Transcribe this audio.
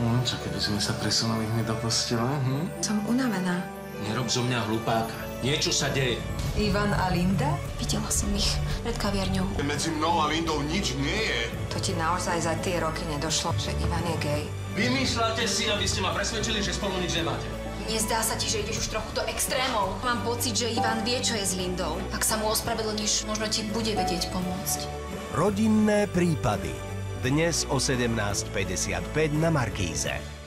Hm, čo keby sme sa presunuli hneď do postele, hm? Som unavená. Nerob zo mňa hlupáka. Niečo sa deje. Ivan a Linda? Videla som ich pred kaviarňou. Medzi mnou a Lindou nič nie je. To ti naozaj za tie roky nedošlo, že Ivan je gay. Vymýšľate si, aby ste ma presvedčili, že spolu nič nemáte. Nezdá sa ti, že ideš už trochu do extrémov? Mám pocit, že Ivan vie, čo je s Lindou. Ak sa mu ospravedlníš, možno ti bude vedieť pomôcť. Rodinné prípady. Dnes o 17.55 na Markíze.